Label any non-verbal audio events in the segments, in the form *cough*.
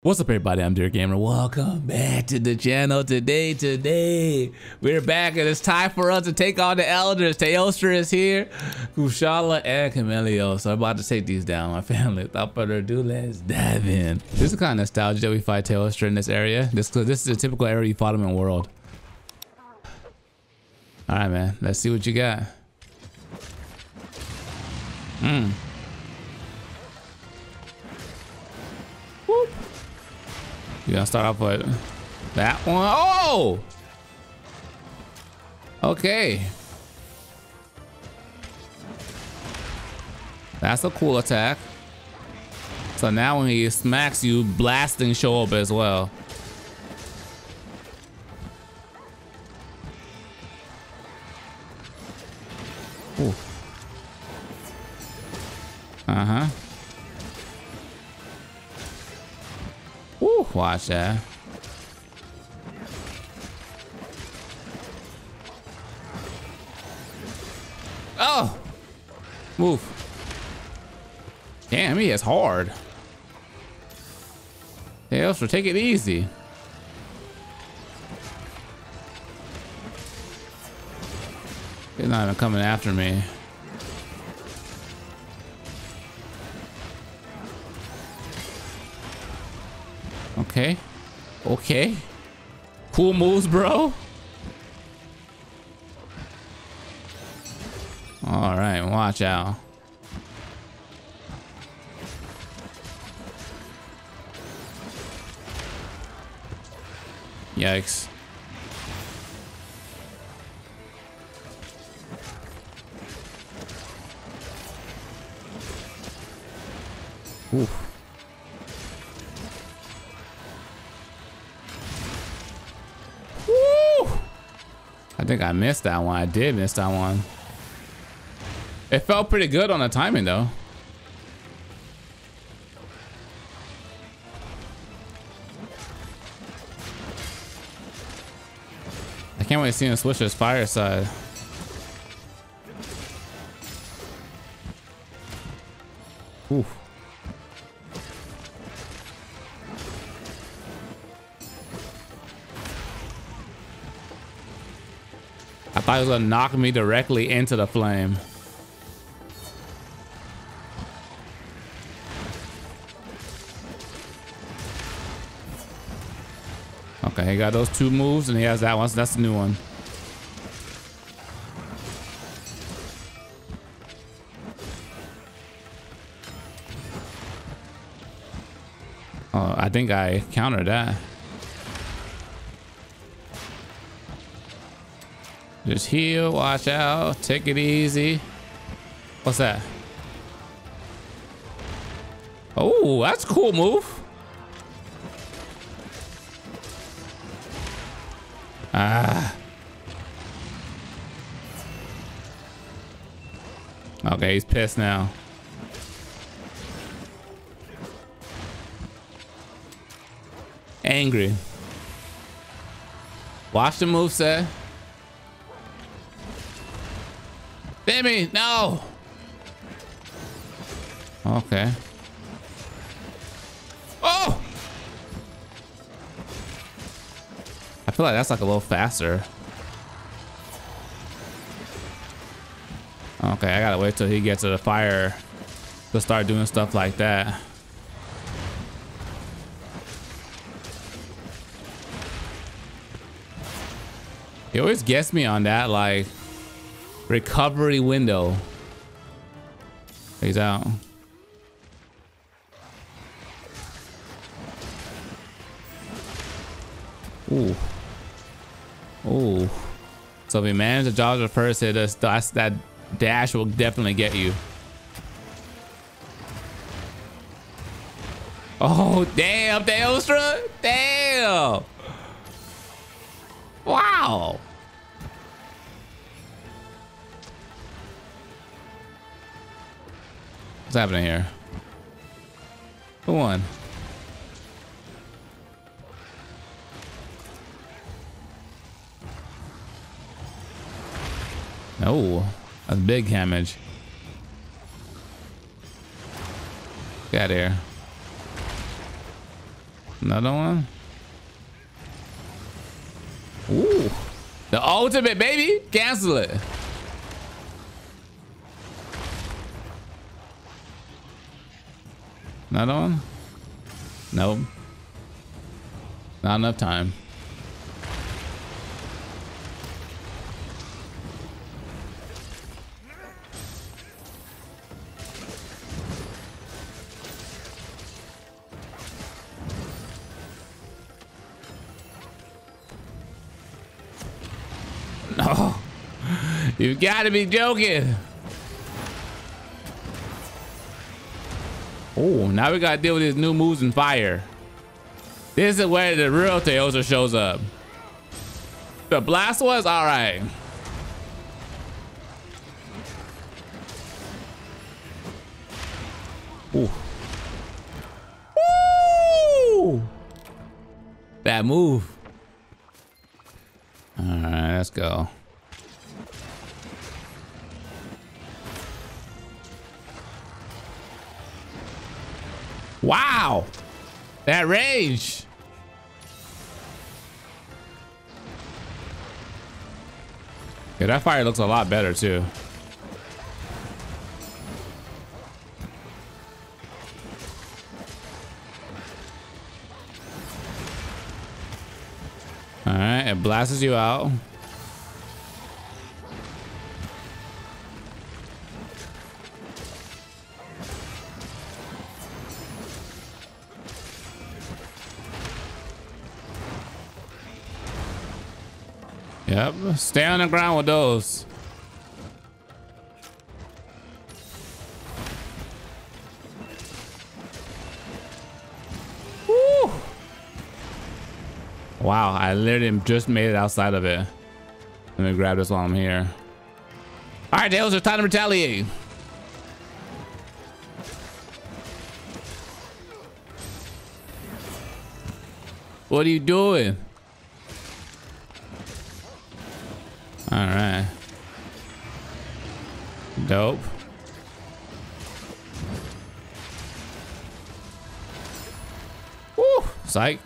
What's up everybody, I'm Dear Gamer. Welcome back to the channel today. Today, we're back and it's time for us to take on the elders. Teostra is here, Kushala and Camelio. So I'm about to take these down, my family. Without further ado, let's dive in. This is kind of nostalgia that we fight Teostra in this area. This, this is a typical area you fought him in world. All right, man, let's see what you got. Hmm. You gonna start off with that one? Oh! Okay. That's a cool attack. So now when he smacks you, blasting show up as well. Watch that. Oh! Move. Damn, he is hard. Hey, Elster, take it easy. He's not even coming after me. Okay. Okay. Cool moves, bro. All right, watch out. Yikes. Oof. Think I missed that one. I did miss that one. It felt pretty good on the timing though. I can't wait to see him switch his fire side. Oof. Thought he was gonna knock me directly into the flame. Okay, he got those two moves and he has that one. So that's the new one. Oh, I think I countered that. Just heal, watch out, take it easy. What's that? Oh, that's a cool move. Ah. Okay, he's pissed now. Angry. Watch the move set. No. Okay. Oh! I feel like that's like a little faster. Okay, I gotta wait till he gets to the fire to start doing stuff like that. He always gets me on that, like, Recovery window. He's out. Ooh. Ooh. So if you manage to dodge the first hit, that's, that's, that dash will definitely get you. Oh, damn, Teostra! Damn! Wow! What's happening here? Who won? Oh, that's big damage. Get out here. Another one. Ooh. The ultimate, baby. Cancel it. Another one? Nope. Not enough time. *laughs* No. You gotta be joking. Oh, now we gotta deal with his new moves and fire. This is where the real Teostra shows up. The blast was alright. Ooh. Woo! That move. Alright, let's go. Wow! That range! Yeah, that fire looks a lot better too. All right, it blasts you out. Stay on the ground with those. Woo! Wow, I literally just made it outside of it. Let me grab this while I'm here. All right, Tails, it's time to retaliate. What are you doing? All right. Dope. Woo! Psych.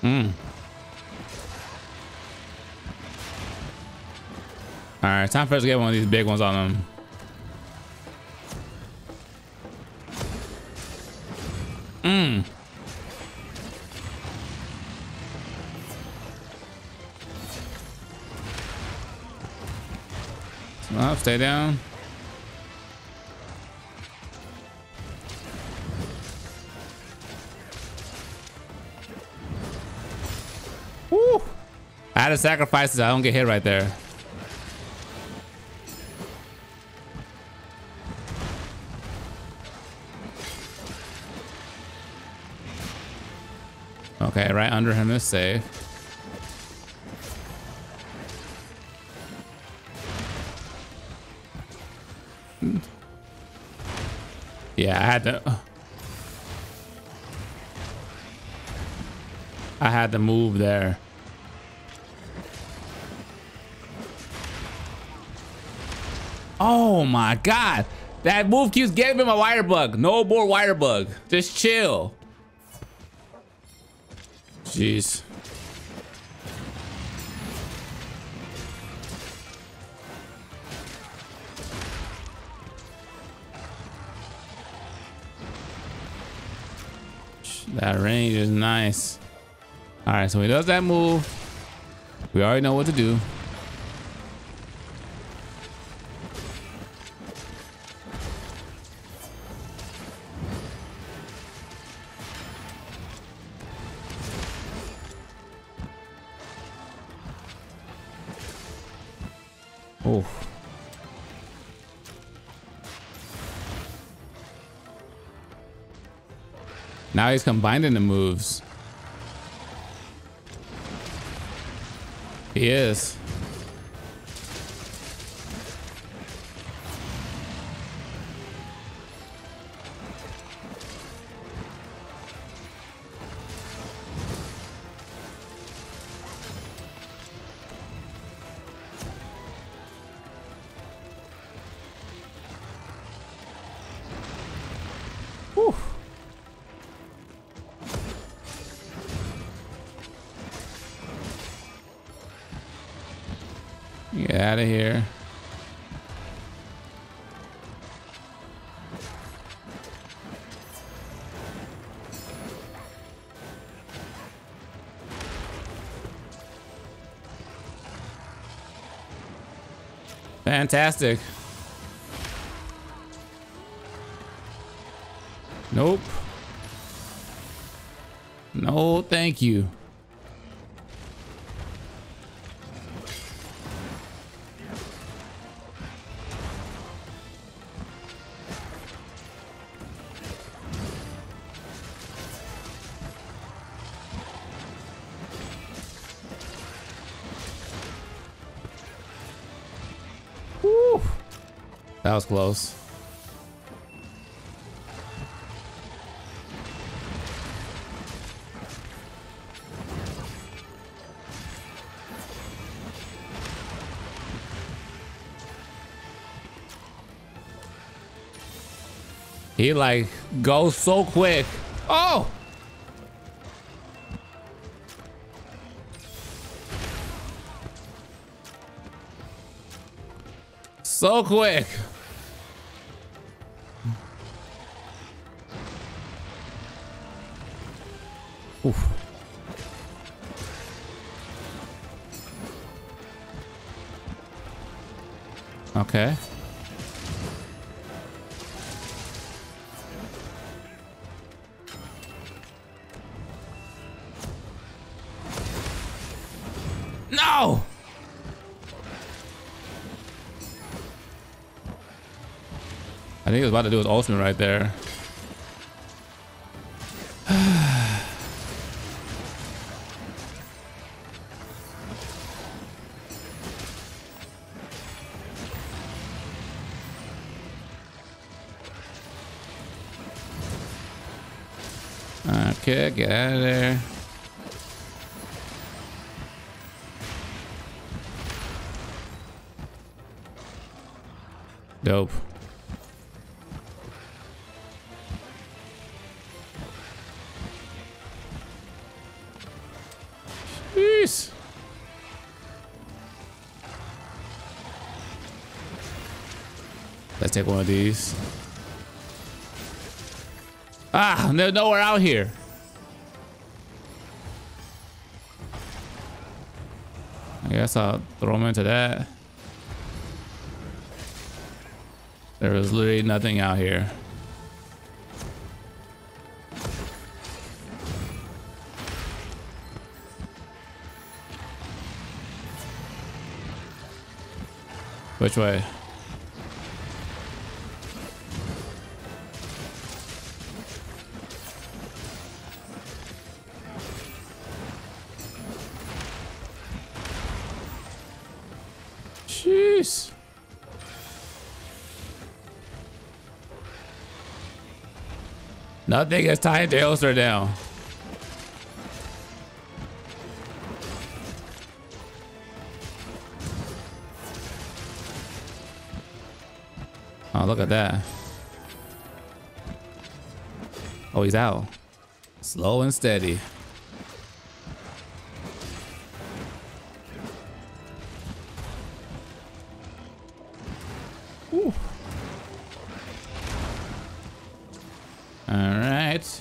Hmm. All right, time for us to get one of these big ones on them. Mmm. Stay down. Woo! I had to sacrifice this. I don't get hit right there. Okay, right under him is safe. Yeah, I had to. I had to move there. Oh my god. That move keeps getting me my wire bug. No more wire bug. Just chill. Jeez. That range is nice. All right, so he does that move. We already know what to do. Now he's combining the moves. He is. Get out of here. Fantastic. Nope. No, thank you. That was close. He like goes so quick. Oh! So quick. Oof. Okay. No! I think he was about to do his ultimate right there. Okay, get out of there. Dope. Jeez. Let's take one of these. Ah, there's nowhere out here. Guess I'll throw him into that. There is literally nothing out here. Which way? Nothing is tying Tailster down. Oh, look at that. Oh, he's out. Slow and steady. Ooh. All right.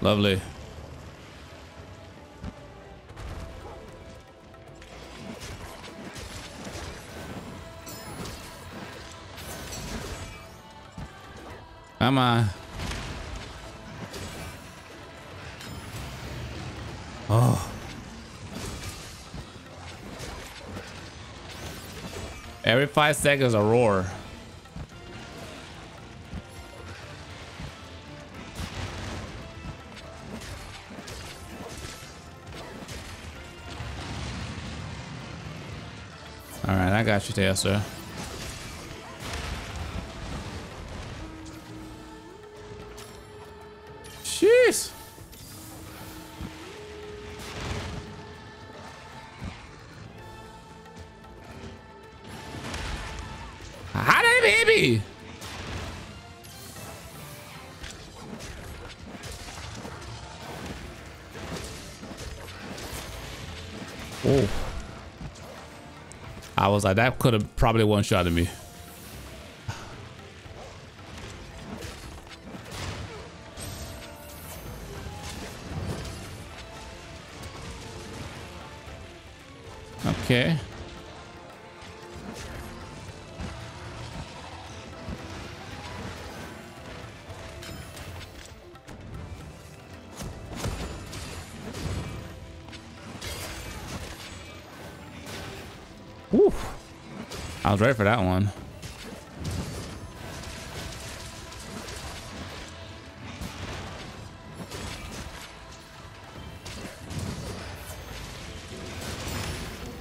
Lovely. Come on. Every five seconds a roar. All right, I got you there, sir. Oh. I was like, that could have probably one-shotted me. Was ready for that one.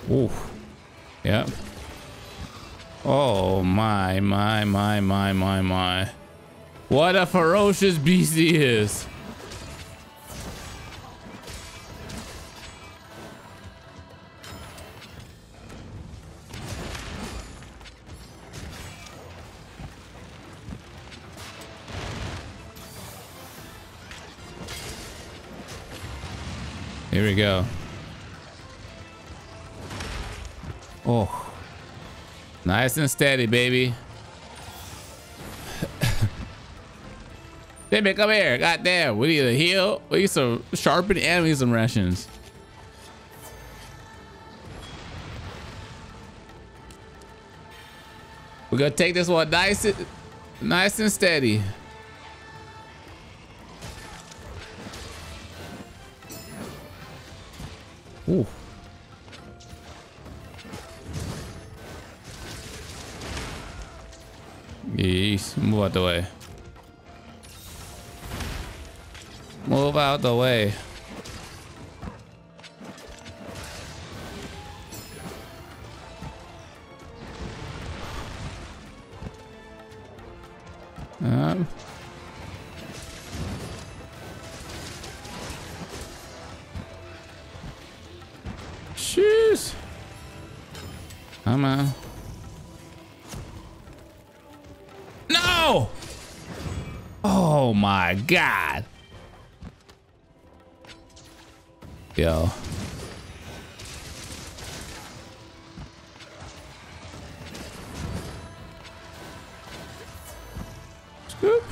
Ooh. Yep. Oh my, my, my, my, my, my. What a ferocious beast he is. We go. Oh. Nice and steady, baby. *laughs* Baby, come here. Goddamn. We need a heal. We need some sharpen and we need some rations. We're gonna take this one nice and nice and steady. Ooh. Move out the way. Move out the way. God. Yo. Scoop.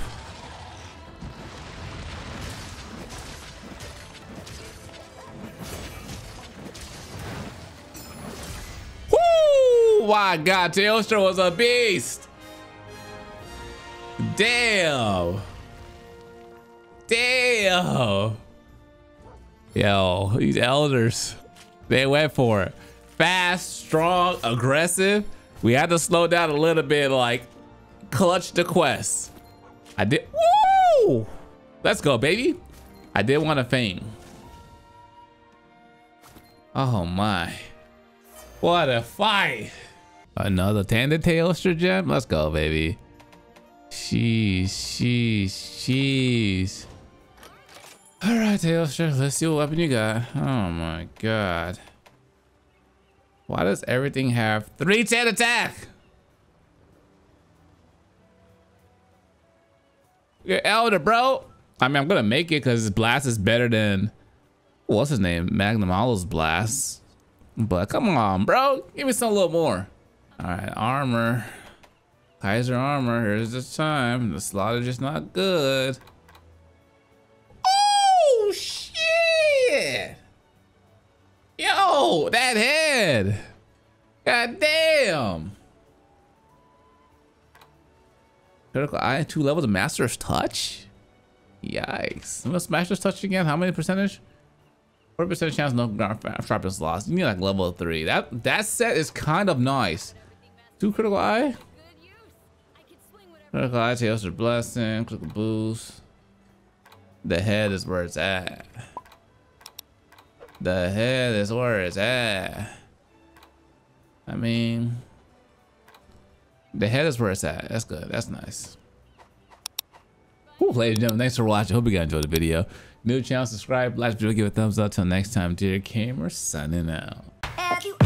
Woo! My god, Teostra was a beast. Damn. Damn. Yo, these elders, they went for it. Fast, strong, aggressive. We had to slow down a little bit, like clutch the quest. I did. Woo! Let's go, baby. I did want to feign. Oh my. What a fight. Another Tandem Tailster gem? Let's go, baby. Jeez, jeez, jeez. All right, Teostra, let's see what weapon you got. Oh my god. Why does everything have 310 attack? You're elder, bro. I mean, I'm gonna make it because blast is better than what's his name, Magnamalo's blast. But come on, bro, give me some a little more. All right, armor. Kaiser armor, here's the time. The slot is just not good. God damn! Critical eye, two levels of Master's Touch? Yikes. What's Master's Touch again? How many percentage? 40% chance no sharpness lost. You need like level 3. That that set is kind of nice. Two critical eye? Critical eye, Tails are blessing, critical boost. The head is where it's at. The head is where it's at. I mean, the head is where it's at. That's good. That's nice. Cool, ladies and gentlemen, thanks for watching. Hope you guys enjoyed the video. New channel, subscribe, like video, give a thumbs up. Till next time, dear gamer, signing out.